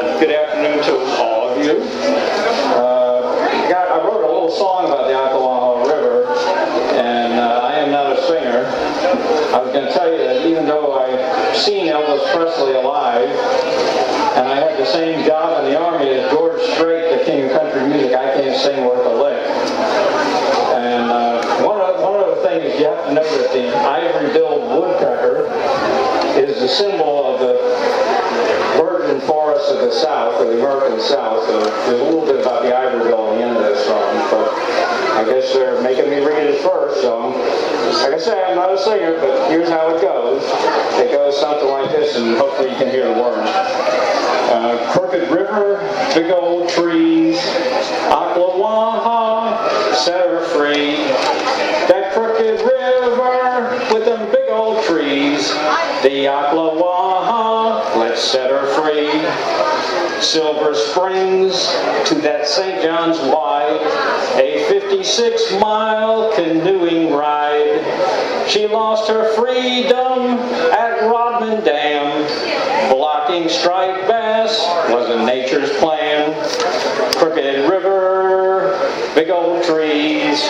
Good afternoon to all of you. Uh, got, I wrote a little song about the Ocklawaha River, and uh, I am not a singer. I was going to tell you that even though I've seen Elvis Presley alive, and I had the same job in the Army as George Strait, the king of country music, I can't sing worth a lick. And uh, one, of, one of the things you have to know that the ivory-billed woodpecker is the symbol of the virgin of the South, of the American South. So there's a little bit about the bill on the end song, but I guess they're making me read it first. So, like I said, I'm not a singer, but here's how it goes. It goes something like this, and hopefully you can hear the words. Uh, crooked river, big old trees, Ocklawaha, set her free. That crooked river with them big old trees, the Ocklawaha, let's set her free. Silver Springs to that St. John's wide, a 56 mile canoeing ride. She lost her freedom at Rodman Dam. Blocking striped bass wasn't nature's plan. Crooked River, big old trees,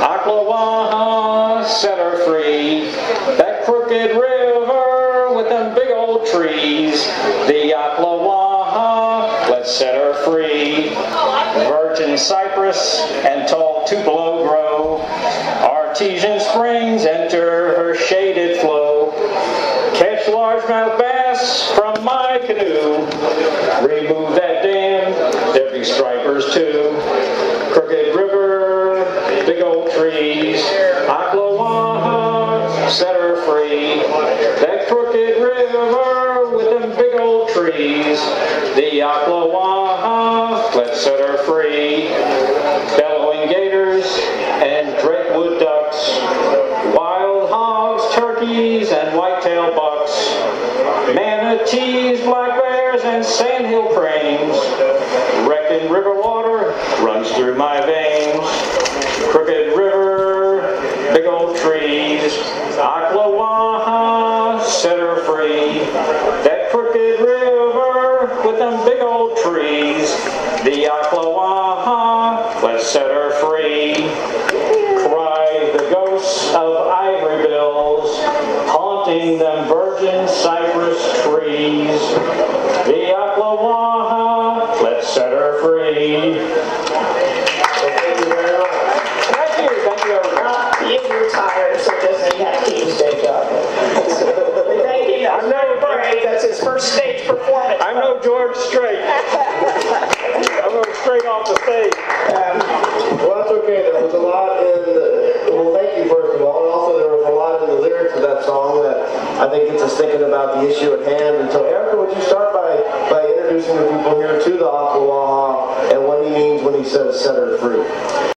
Ocklawaha set her free. That crooked river with them big old trees, the Ocklawaha, let's set her free. Virgin cypress and tall tupelo grow. Artesian springs enter her shaded flow. Catch largemouth bass from my canoe. Remove that dam, there be stripers too. Crooked River, big old trees. Ocklawaha, set her free. That crooked river trees. The Ocklawaha, let's set her free. Bellowing gators and Drakewood ducks. Wild hogs, turkeys, and whitetail bucks. Manatees, black bears, and sandhill cranes. Wrecking river water runs through my veins. Crooked River, cypress trees. The Ocklawaha, let's set her free. Thank you very much. Thank you, thank you everyone. You're retired, so doesn't he have to keep his day job? Thank you. I'm no parade. That's his first stage performance. I'm no George Strait. About the issue at hand. And so Erica, would you start by, by introducing the people here to the Ocklawaha and what he means when he says set her free?